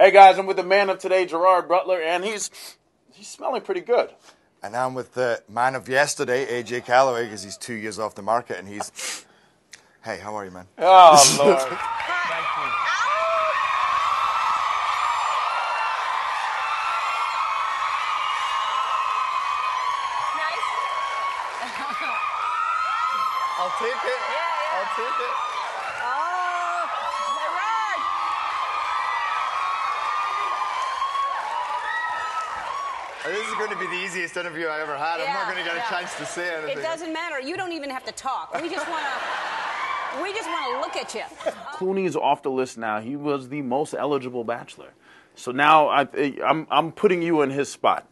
Hey guys, I'm with the man of today, Gerard Butler, and he's he's smelling pretty good. And I'm with the man of yesterday, AJ Calloway, because he's two years off the market and he's. Hey, how are you, man? Oh Lord. Nice. I'll take it. Yeah, yeah. I'll take it. This is going to be the easiest interview I ever had. I'm not going to get yeah. a chance to say anything. It doesn't matter. You don't even have to talk. We just want to. We just want to look at you. Clooney is off the list now. He was the most eligible bachelor. So now I, I'm I'm putting you in his spot.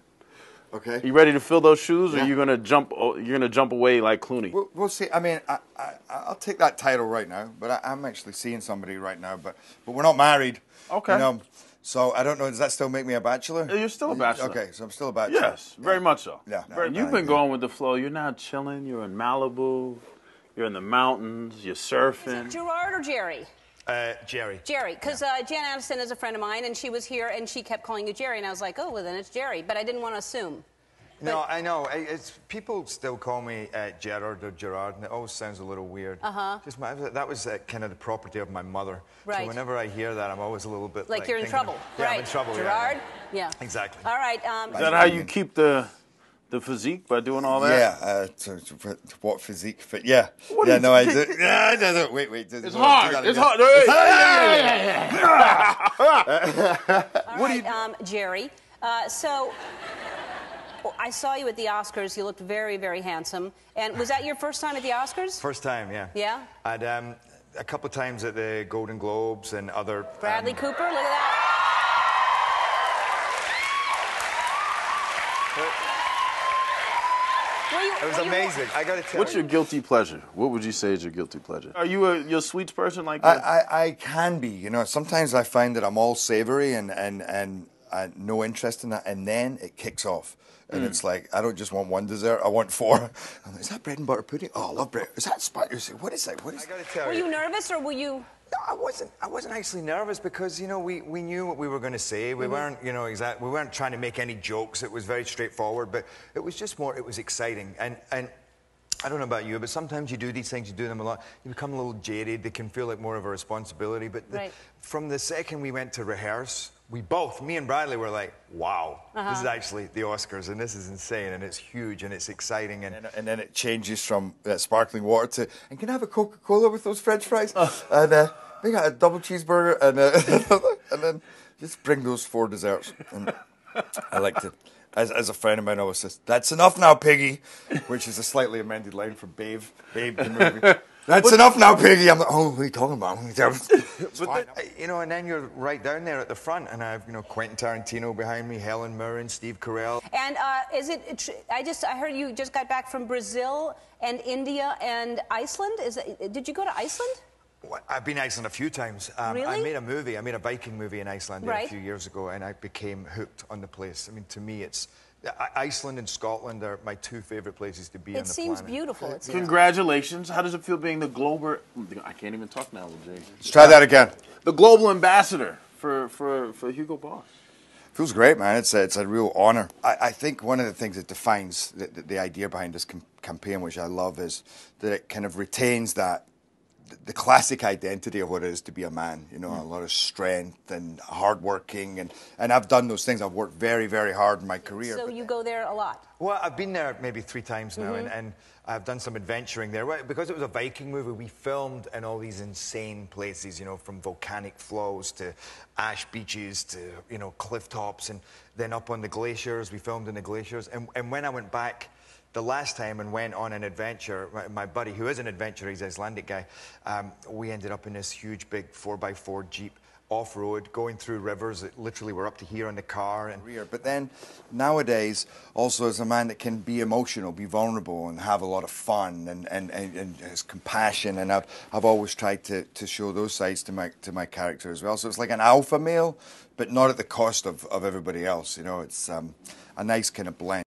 Okay. You ready to fill those shoes, or Yeah. you gonna jump? oh, You're gonna jump away like Clooney? We'll, we'll see. I mean, I, I, I'll take that title right now, but I, I'm actually seeing somebody right now. But but we're not married. Okay. You know, so I don't know. Does that still make me a bachelor? You're still a bachelor. Okay, so I'm still a bachelor. Yes, very much so. Yeah. And you've been going with the flow. You're now chilling. You're in Malibu. You're in the mountains. You're surfing. Gerard or Jerry? Uh, Jerry. Jerry, because uh, Jen Aniston is a friend of mine, and she was here, and she kept calling you Jerry, and I was like, oh, well, then it's Jerry, but I didn't want to assume. No, I know. I- It's people still call me uh, Gerard or Gerard, and it always sounds a little weird. Uh-huh. Just my, that was uh, kind of the property of my mother. Right. So whenever I hear that, I'm always a little bit Like, like, you're in thinking- trouble, Yeah, right? I'm in trouble. Gerard? Yeah. Yeah. Exactly. All right. Um, Is that how you keep the the physique by doing all that? Yeah, uh, to, to, to what physique fit? Yeah, What yeah. is- No, I do. Yeah, no, no, wait, wait. It's hard. It's hard. all right, um, Jerry. Uh, so I saw you at the Oscars. You looked very, very handsome. And was that your first time at the Oscars? First time, yeah. Yeah? I'd um, a couple of times at the Golden Globes and other. Bradley um, Cooper, look at that. It was amazing. I got to tell you What's you. your guilty pleasure? What would you say is your guilty pleasure? Are you a you a sweets person like I, that? I, I can be. You know, sometimes I find that I'm all savory and and and uh, no interest in that, and then it kicks off. And it's like I don't just want one dessert; I want four. I'm like, is that bread and butter pudding? Oh, I love bread. Is that spicy? What is that? What is? I got to tell Were you. you nervous or were you? No, I wasn't. I wasn't actually nervous because you know we, we knew what we were going to say. We weren't you know exact. We weren't trying to make any jokes. It was very straightforward. But it was just more. It was exciting. And and I don't know about you, but sometimes you do these things. You do them a lot. You become a little jaded. They can feel like more of a responsibility. But the, Right. from the second we went to rehearse, we both, me and Bradley, were like, "Wow, this is actually the Oscars, and this is insane, and it's huge, and it's exciting." And And, and then it changes from uh, sparkling water to, and can I have a Coca Cola with those French fries? And uh, we got a double cheeseburger, and uh, and then just bring those four desserts. And I like to, as, as a friend of mine always says, "That's enough now, Piggy," which is a slightly amended line from Babe, Babe the movie. That's enough now, Piggy. I'm like, oh, what are you talking about? It's fine. Uh, You know, and then you're right down there at the front, and I've you know Quentin Tarantino behind me, Helen Mirren, Steve Carell. And uh, is it? it tr- I just I heard you just got back from Brazil and India and Iceland. Is it, did you go to Iceland? Well, I've been to Iceland a few times. Um, I made a movie. I made a Viking movie in Iceland Right. a few years ago, and I became hooked on the place. I mean, to me, it's I- Iceland and Scotland are my two favorite places to be on It the seems planet. beautiful. It's, Congratulations. How does it feel being the global? I can't even talk now, Jay. Let's try that again. The global ambassador for for for Hugo Boss. Feels great, man. It's a, it's a real honor. I, I think one of the things that defines the, the, the idea behind this com- campaign, which I love, is that it kind of retains that the classic identity of what it is to be a man. You know, a lot of strength and hardworking, and and I've done those things. I've worked very, very hard in my career. so you go there a lot. Well, I've been there maybe three times now, Mm-hmm. and, and I've done some adventuring there. Because it was a Viking movie, we filmed in all these insane places, you know, from volcanic flows to ash beaches to, you know, cliff tops, and then up on the glaciers. We filmed in the glaciers. And, and when I went back the last time and went on an adventure, my, my buddy, who is an adventurer, he's an Icelandic guy, um, we ended up in this huge, big 4x4 Jeep off road, going through rivers that literally were up to here in the car. And rear. But then nowadays, also as a man that can be emotional, be vulnerable, and have a lot of fun and, and, and, and has compassion. And I've, I've always tried to, to show those sides to my, to my character as well. So it's like an alpha male, but not at the cost of, of everybody else. You know, it's um, a nice kind of blend.